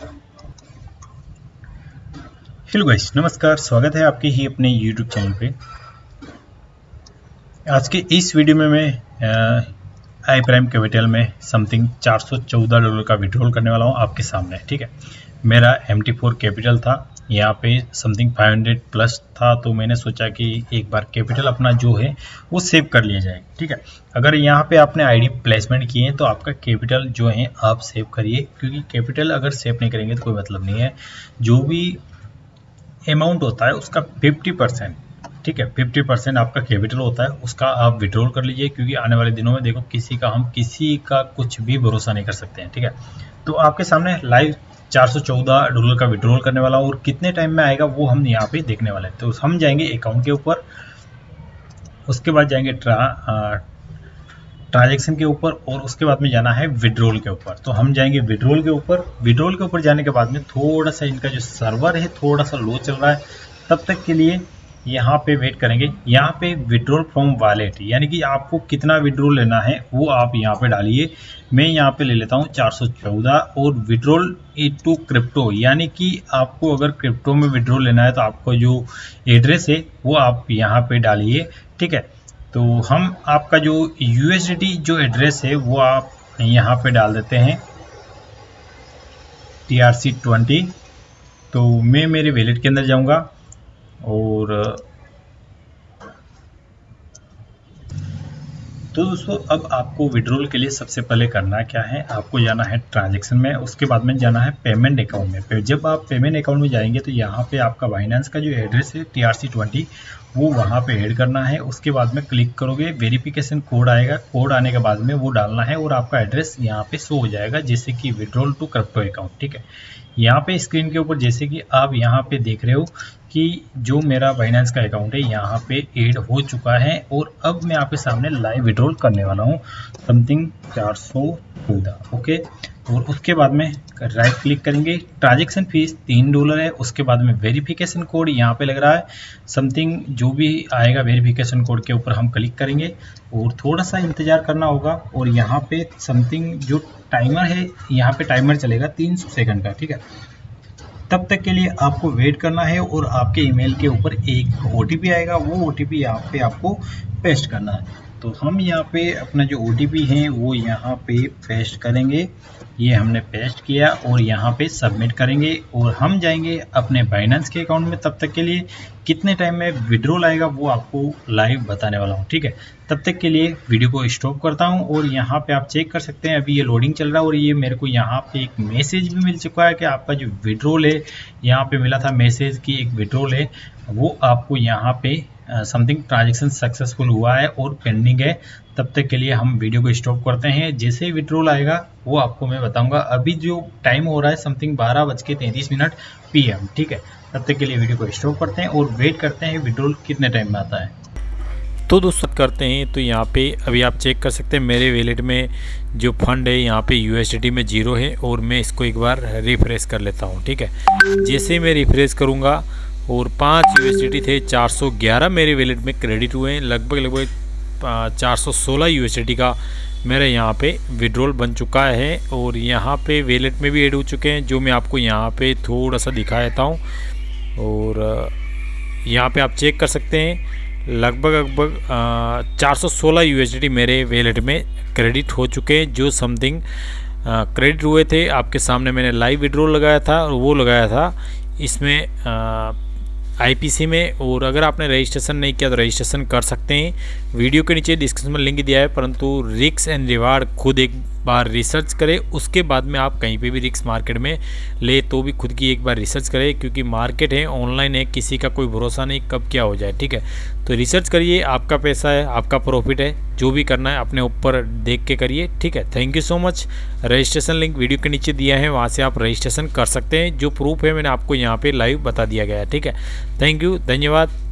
Hello guys नमस्कार, स्वागत है आपके ही अपने यूट्यूब चैनल पे। आज के इस वीडियो में मैं आई प्राइम कैपिटल में समथिंग 414 डॉलर का विड्रॉल करने वाला हूँ आपके सामने, ठीक है? मेरा एम टी फोर कैपिटल था यहाँ पे समथिंग 500 प्लस था तो मैंने सोचा कि एक बार कैपिटल अपना जो है, वो सेव कर लिया जाए, ठीक है? अगर यहाँ पे आपने आईडी प्लेसमेंट किए हैं तो आपका कैपिटल जो है, आप सेव करिए, क्योंकि कैपिटल अगर सेव नहीं करेंगे तो कोई मतलब नहीं है। जो भी अमाउंट होता है, उसका 50 परसेंट ठीक है? 50 परसेंट आपका कैपिटल होता है, उसका आप विड्रॉल कर लीजिए, क्योंकि आने वाले दिनों में देखो, किसी का हम किसी का कुछ भी भरोसा नहीं कर सकते हैं, ठीक है? तो आपके सामने लाइव 414 डॉलर का विड्रॉल करने वाला और कितने टाइम में आएगा वो हम यहाँ पे देखने वाले हैं। तो हम जाएँगे अकाउंट के ऊपर, उसके बाद जाएँगे ट्रा ट्रांजेक्शन के ऊपर और उसके बाद में जाना है विड्रोल के ऊपर। तो हम जाएँगे विड्रोल के ऊपर। विड्रोल के ऊपर जाने के बाद में थोड़ा सा इनका जो सर्वर है, थोड़ा सा लो चल रहा है। तब तक के लिए यहाँ पे वेट करेंगे। यहाँ पे विड्रोल फ्रॉम वॉलेट यानी कि आपको कितना विड्रोल लेना है, वो आप यहाँ पे डालिए। मैं यहाँ पे ले लेता हूँ 414 और विड्रोल टू क्रिप्टो यानी कि आपको अगर क्रिप्टो में विड्रोल लेना है तो आपको जो एड्रेस है, वो आप यहाँ पे डालिए, ठीक है? तो हम आपका जो यूएसडीटी जो एड्रेस है, वो आप यहाँ पे डाल देते हैं टी आर सी ट्वेंटी तो मैं मेरे वैलेट के अंदर जाऊँगा। और तो दोस्तों, अब आपको विड्रॉल के लिए सबसे पहले करना क्या है? आपको जाना है ट्रांजेक्शन में, उसके बाद में जाना है पेमेंट अकाउंट में। जब आप पेमेंट अकाउंट में जाएँगे तो यहाँ पे आपका फाइनेंस का जो एड्रेस है टी आर सी ट्वेंटी वो वहाँ पे ऐड करना है। उसके बाद में क्लिक करोगे वेरिफिकेशन कोड आएगा। कोड आने के बाद में वो डालना है और आपका एड्रेस यहाँ पे शो हो जाएगा, जैसे कि विड्रॉल टू क्रिप्टो अकाउंट ठीक है? यहाँ पे स्क्रीन के ऊपर जैसे कि आप यहाँ पे देख रहे हो कि जो मेरा फाइनेंस का अकाउंट है, यहाँ पे ऐड हो चुका है और अब मैं आपके सामने लाइव विड्रॉल करने वाला हूँ। समथिंग चार सौ चौदह ओके और उसके बाद में राइट क्लिक करेंगे। ट्रांजेक्शन फ़ीस तीन डॉलर है। उसके बाद में वेरिफिकेशन कोड यहाँ पे लग रहा है। समथिंग जो भी आएगा वेरिफिकेशन कोड के ऊपर हम क्लिक करेंगे और थोड़ा सा इंतज़ार करना होगा। और यहाँ पे समथिंग जो टाइमर है, यहाँ पे टाइमर चलेगा तीन सेकंड का, ठीक है? तब तक के लिए आपको वेट करना है और आपके ईमेल के ऊपर एक ओटीपी आएगा। वो ओ टी यहाँ पे आपको पेस्ट करना है। तो हम यहाँ पे अपना जो ओटीपी है, वो यहाँ पे पेस्ट करेंगे। ये हमने पेस्ट किया और यहाँ पे सबमिट करेंगे और हम जाएँगे अपने बाइनेंस के अकाउंट में। तब तक के लिए कितने टाइम में विड्रॉल आएगा, वो आपको लाइव बताने वाला हूँ, ठीक है? तब तक के लिए वीडियो को स्टॉप करता हूँ और यहाँ पे आप चेक कर सकते हैं, अभी ये लोडिंग चल रहा है और ये मेरे को यहाँ पे एक मैसेज भी मिल चुका है कि आपका जो विड्रॉल है, यहाँ पे मिला था मैसेज की एक विड्रॉल है, वो आपको यहाँ पे समथिंग ट्रांजेक्शन सक्सेसफुल हुआ है और पेंडिंग है, तब तक के लिए हम वीडियो को स्टॉप करते हैं। जैसे ही विड्रोल आएगा, वो आपको मैं बताऊँगा। अभी जो टाइम हो रहा है समथिंग बारह बज के तैंतीस मिनट पीएम ठीक है? तब तक के लिए वीडियो को स्टॉप करते हैं और वेट करते हैं विड्रोल कितने टाइम में आता है। तो दोस्तों, करते हैं तो यहाँ पे अभी आप चेक कर सकते हैं, मेरे वैलेट में जो फंड है, यहाँ पे यू में ज़ीरो है और मैं इसको एक बार रिफ्रेश कर लेता हूँ, ठीक है? जैसे ही मैं रिफ्रेश करूँगा और पाँच यू थे 411 मेरे वैलेट में क्रेडिट हुए हैं। लगभग लगभग 416 यू का मेरा यहाँ पे विड्रॉल बन चुका है और यहाँ पे वैलेट में भी ऐड हो चुके हैं, जो मैं आपको यहाँ पे थोड़ा सा दिखा देता हूँ। और यहाँ पे आप चेक कर सकते हैं, लगभग लगभग 416 यू मेरे वैलेट में क्रेडिट हो चुके हैं, जो समथिंग क्रेडिट हुए थे। आपके सामने मैंने लाइव विड्रॉल लगाया था और वो लगाया था। इसमें आईपीसी में, और अगर आपने रजिस्ट्रेशन नहीं किया तो रजिस्ट्रेशन कर सकते हैं। वीडियो के नीचे डिस्क्रिप्शन में लिंक दिया है, परंतु रिक्स एंड रिवार्ड खुद एक बार रिसर्च करें, उसके बाद में आप कहीं पे भी रिक्स मार्केट में ले तो भी खुद की एक बार रिसर्च करें, क्योंकि मार्केट है ऑनलाइन है, किसी का कोई भरोसा नहीं, कब क्या हो जाए, ठीक है? तो रिसर्च करिए, आपका पैसा है, आपका प्रॉफिट है, जो भी करना है, अपने ऊपर देख के करिए, ठीक है? Thank you so much registration link video के नीचे दिया है, वहाँ से आप रजिस्ट्रेशन कर सकते हैं, जो प्रूफ है मैंने आपको यहाँ पर लाइव बता दिया गया है, ठीक है? थैंक यू धन्यवाद.